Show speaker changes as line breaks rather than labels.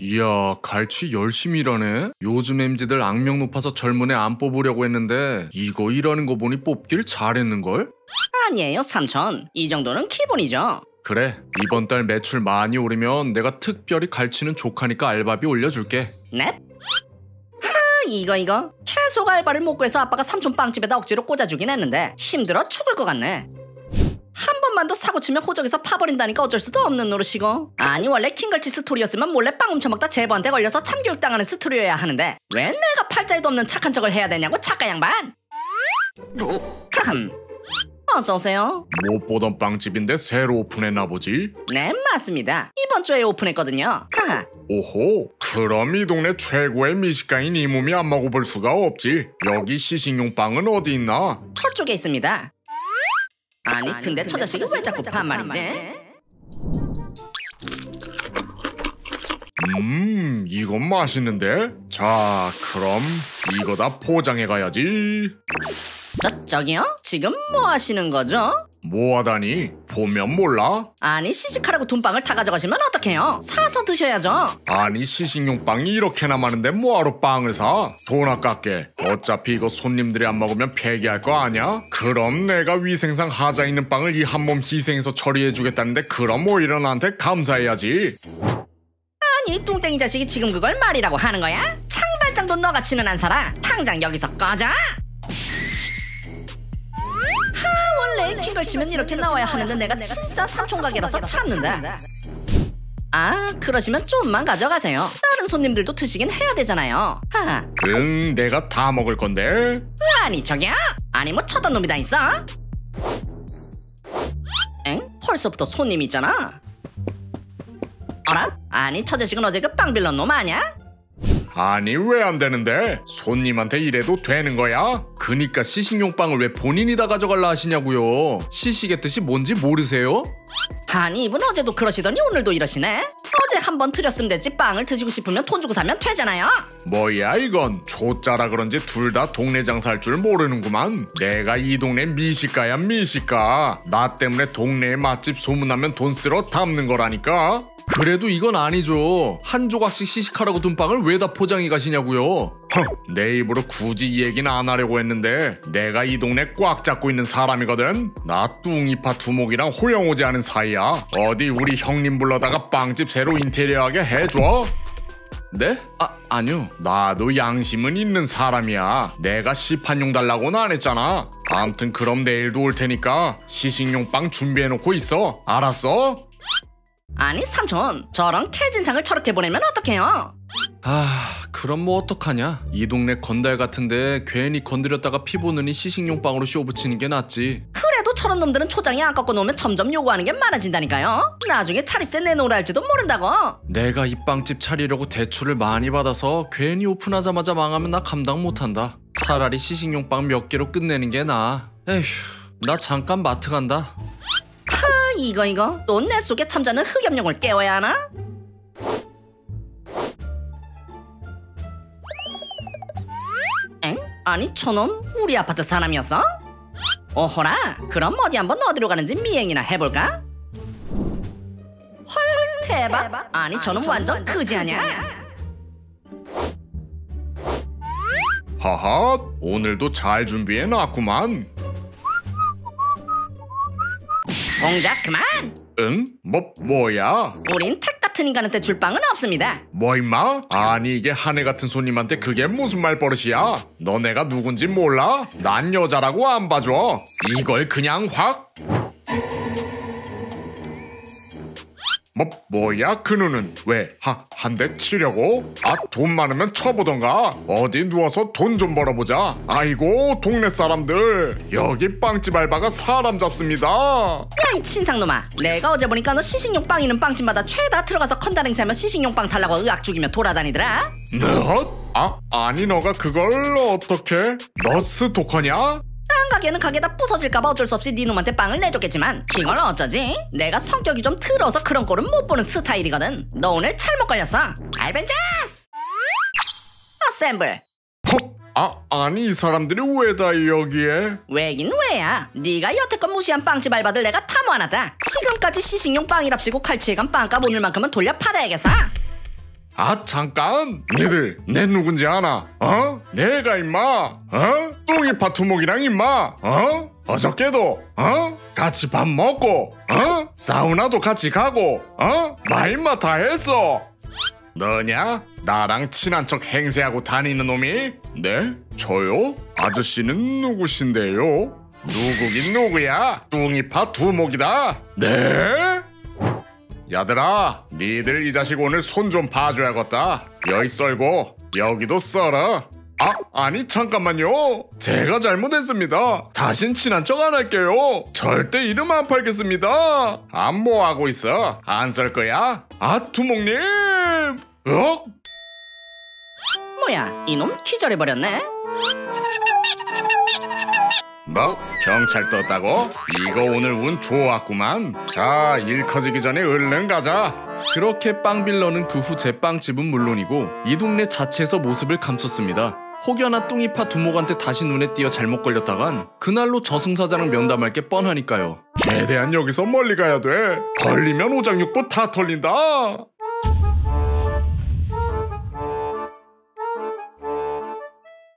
이야 갈치 열심히 일하네. 요즘 MZ들 악명 높아서 젊은 애 안 뽑으려고 했는데 이거 일하는 거 보니 뽑길 잘했는걸?
아니에요 삼촌. 이 정도는 기본이죠.
그래 이번 달 매출 많이 오르면 내가 특별히 갈치는 조카니까 알바비 올려줄게.
넵? 하 이거 이거. 계속 알바를 못 구해서 아빠가 삼촌 빵집에다 억지로 꽂아주긴 했는데 힘들어 죽을 것 같네 한 번만 더 사고 치면 호적에서 파버린다니까 어쩔 수도 없는 노릇이고. 아니 원래 킹걸치 스토리였으면 몰래 빵 훔쳐먹다 제보한테 걸려서 참교육 당하는 스토리여야 하는데 왜 내가 팔자에도 없는 착한 척을 해야 되냐고 착가 양반? 카흠. 어서오세요.
못 보던 빵집인데 새로 오픈했나 보지?
네 맞습니다. 이번 주에 오픈했거든요. 하하.
오호 그럼 이 동네 최고의 미식가인 이 몸이 안 먹어볼 수가 없지. 여기 시식용 빵은 어디 있나?
저쪽에 있습니다 아니 근데 저 자식이 왜 자꾸 반말이지?
음 이건 맛있는데? 자 그럼 이거 다 포장해 가야지
저, 저기요? 지금 뭐 하시는 거죠?
뭐 하다니? 보면 몰라?
아니 시식하라고 돈빵을 다 가져가시면 어떡해요? 사서 드셔야죠
아니 시식용 빵이 이렇게나 많은데 뭐하러 빵을 사? 돈 아깝게 어차피 이거 손님들이 안 먹으면 폐기할 거 아냐? 그럼 내가 위생상 하자 있는 빵을 이 한 몸 희생해서 처리해 주겠다는데 그럼 오히려 나한테 감사해야지
아니 뚱땡이 자식이 지금 그걸 말이라고 하는 거야? 창발장도 너같이는 안 살아 당장 여기서 꺼져 원래 킹걸 치면 이렇게 나와야 하는데 내가 진짜 삼촌 가게라서 찾는다 아 그러시면 좀만 가져가세요 다른 손님들도 드시긴 해야 되잖아요 하하
응 내가 다 먹을 건데
아니 저기야 아니 뭐 쳐다 놈이 다 있어? 엥? 벌써부터 손님 있잖아 어라? 아니 저 자식은 어제 그 빵 빌런 놈 아냐?
아니 왜 안 되는데? 손님한테 이래도 되는 거야? 그니까 시식용 빵을 왜 본인이 다 가져갈라 하시냐고요? 시식의 뜻이 뭔지 모르세요?
아니 이분 어제도 그러시더니 오늘도 이러시네. 어제 한번 드렸으면 됐지 빵을 드시고 싶으면 돈 주고 사면 되잖아요.
뭐야 이건? 조짜라 그런지 둘 다 동네 장사할 줄 모르는구만. 내가 이 동네 미식가야 미식가. 나 때문에 동네에 맛집 소문나면 돈 쓰러 담는 거라니까 그래도 이건 아니죠 한 조각씩 시식하라고 둔 빵을 왜 다 포장해 가시냐고요 허, 내 입으로 굳이 이 얘기는 안 하려고 했는데 내가 이 동네 꽉 잡고 있는 사람이거든 나 뚱이파 두목이랑 호영오지 않은 사이야 어디 우리 형님 불러다가 빵집 새로 인테리어하게 해줘 네? 아, 아니요. 나도 양심은 있는 사람이야. 내가 시판용 달라고는 안 했잖아. 암튼 그럼 내일도 올 테니까 시식용 빵 준비해놓고 있어. 알았어?
아니 삼촌 저런 캐진상을 저렇게 보내면 어떡해요
아, 그럼 뭐 어떡하냐? 이 동네 건달 같은데 괜히 건드렸다가 피 보느니 시식용 빵으로 쇼 붙이는 게 낫지.
그래도 저런 놈들은 초장이 안 꺾어 놓으면 점점 요구하는 게 많아진다니까요 나중에 차리세 내놓으라 할지도 모른다고
내가 이 빵집 차리려고 대출을 많이 받아서 괜히 오픈하자마자 망하면 나 감당 못한다. 차라리 시식용 빵 몇 개로 끝내는 게 나아. 에휴, 나 잠깐 마트 간다.
아 이거 이거 또 내 속에 참자는 흑염룡을 깨워야 하나? 엥? 아니 저놈 우리 아파트 사람이었어? 오호라 그럼 어디 한번 어디로 가는지 미행이나 해볼까? 헐 대박 아니 저놈 완전 크지 않냐?
하하, 오늘도 잘 준비해 놨구만.
동작 그만
응? 뭐, 뭐야?
우린 택 같은 인간한테 줄 빵은 없습니다
뭐 임마? 아니 이게 한해 같은 손님한테 그게 무슨 말버릇이야? 너네가 누군지 몰라? 난 여자라고 안 봐줘 이걸 그냥 확? 뭐 뭐야 그 눈은 왜 한 대 치려고? 아 돈 많으면 쳐보던가 어디 누워서 돈 좀 벌어보자 아이고 동네 사람들 여기 빵집 알바가 사람 잡습니다
야이 친상놈아 내가 어제 보니까 너 시식용 빵 있는 빵집마다 최다 들어가서 컨다 행사하면 시식용 빵 달라고 의악 죽이며 돌아다니더라
너? 아 아니 너가 그걸 어떻게? 너 스토커냐?
딴 가게는 가게다 부서질까봐 어쩔 수 없이 네 놈한테 빵을 내줬겠지만 이걸 어쩌지? 내가 성격이 좀 틀어서 그런 꼴은 못 보는 스타일이거든 너 오늘 잘못 걸렸어 알벤자스 어셈블
헉! 아, 아니 이 사람들이 왜 다 여기에?
왜긴 왜야 네가 여태껏 무시한 빵집 알바들 내가 다 모아놨다 지금까지 시식용 빵이랍시고 칼치해간 빵값 오늘만큼은 돌려 받아야겠어
아 잠깐 니들 내 누군지 아나 어? 내가 임마 어? 뚱이파 두목이랑 임마 어? 어저께도 어? 같이 밥 먹고 어? 사우나도 같이 가고 어? 나 임마 다 했어 너냐? 나랑 친한 척 행세하고 다니는 놈이? 네? 저요? 아저씨는 누구신데요? 누구긴 누구야? 뚱이파 두목이다 네? 야들아, 니들 이 자식 오늘 손 좀 봐줘야겠다. 여기 썰고 여기도 썰어. 아, 아니 잠깐만요. 제가 잘못했습니다. 다신 친한 척 안 할게요. 절대 이름 안 팔겠습니다. 안 뭐하고 있어? 안 썰 거야? 아, 두목님. 어?
뭐야 이놈 기절해버렸네
뭐? 경찰 떴다고? 이거 오늘 운 좋았구만. 자, 일 커지기 전에 얼른 가자.
그렇게 빵빌러는 그후 제 빵집은 물론이고 이 동네 자체에서 모습을 감췄습니다. 혹여나 뚱이파 두목한테 다시 눈에 띄어 잘못 걸렸다간 그날로 저승사자랑 면담할 게 뻔하니까요.
최대한 여기서 멀리 가야 돼. 걸리면 오장육부 다 털린다.